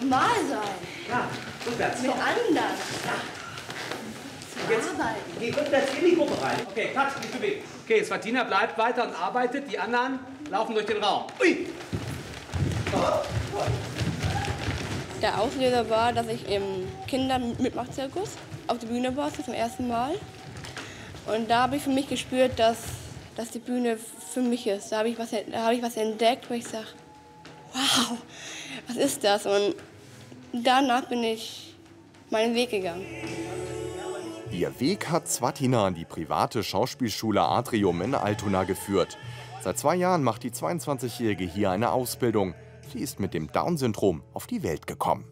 normal sein. Ja, rückwärts. Mit anderen. Zu Jetzt arbeiten. geh rückwärts in die Gruppe rein. Okay, cut, nicht bewegen. Okay, Swatina bleibt weiter und arbeitet. Die anderen laufen durch den Raum. Ui! Der Auslöser war, dass ich im Kindermitmachzirkus auf der Bühne war zum ersten Mal. Und da habe ich für mich gespürt, dass, dass die Bühne für mich ist. Da habe ich, was- da habe ich was entdeckt, wo ich sage, wow, was ist das? Und danach bin ich meinen Weg gegangen. Ihr Weg hat Swatina an die private Schauspielschule Atrium in Altona geführt. Seit zwei Jahren macht die 22-Jährige hier eine Ausbildung. Sie ist mit dem Down-Syndrom auf die Welt gekommen.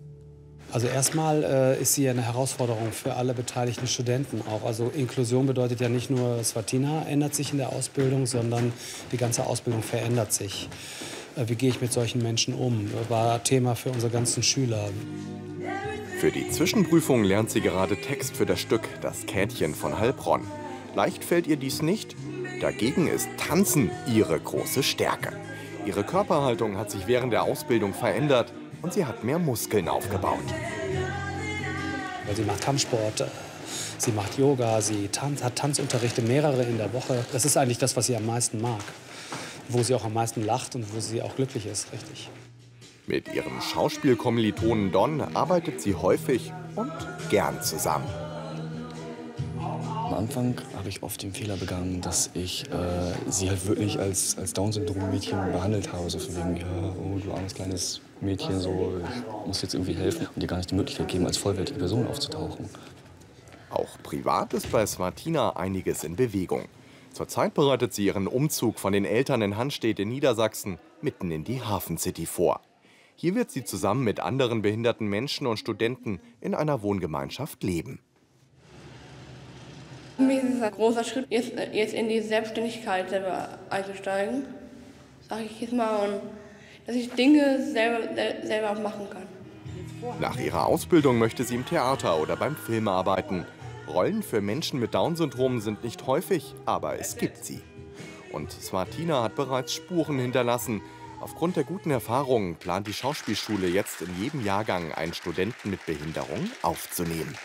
Also erstmal äh, ist sie eine Herausforderung für alle beteiligten Studenten auch. Also Inklusion bedeutet ja nicht nur, Swatina ändert sich in der Ausbildung, sondern die ganze Ausbildung verändert sich. Äh, wie gehe ich mit solchen Menschen um? War Thema für unsere ganzen Schüler. Für die Zwischenprüfung lernt sie gerade Text für das Stück Das Käthchen von Heilbronn. Leicht fällt ihr dies nicht. Dagegen ist Tanzen ihre große Stärke. Ihre Körperhaltung hat sich während der Ausbildung verändert und sie hat mehr Muskeln aufgebaut. Sie macht Kampfsport, sie macht Yoga, sie tanzt, hat Tanzunterrichte, mehrere in der Woche. Das ist eigentlich das, was sie am meisten mag. Wo sie auch am meisten lacht und wo sie auch glücklich ist, richtig. Mit ihrem Schauspielkommilitonen Don arbeitet sie häufig und gern zusammen. Am Anfang habe ich oft den Fehler begangen, dass ich äh, sie halt wirklich als, als Down-Syndrom-Mädchen behandelt habe. So von wegen, ja, oh, du armes kleines Mädchen, so, ich muss jetzt irgendwie helfen und dir gar nicht die Möglichkeit geben, als vollwertige Person aufzutauchen. Auch privat ist bei Smartina einiges in Bewegung. Zurzeit bereitet sie ihren Umzug von den Eltern in Hanstedt in Niedersachsen mitten in die Hafencity vor. Hier wird sie zusammen mit anderen behinderten Menschen und Studenten in einer Wohngemeinschaft leben. Für mich ist es ein großer Schritt, jetzt, jetzt in die Selbstständigkeit selber einzusteigen, sage ich jetzt mal, und dass ich Dinge selber, sel- selber machen kann. Nach ihrer Ausbildung möchte sie im Theater oder beim Film arbeiten. Rollen für Menschen mit Down-Syndrom sind nicht häufig, aber es gibt sie. Und Smartina hat bereits Spuren hinterlassen. Aufgrund der guten Erfahrungen plant die Schauspielschule jetzt in jedem Jahrgang einen Studenten mit Behinderung aufzunehmen.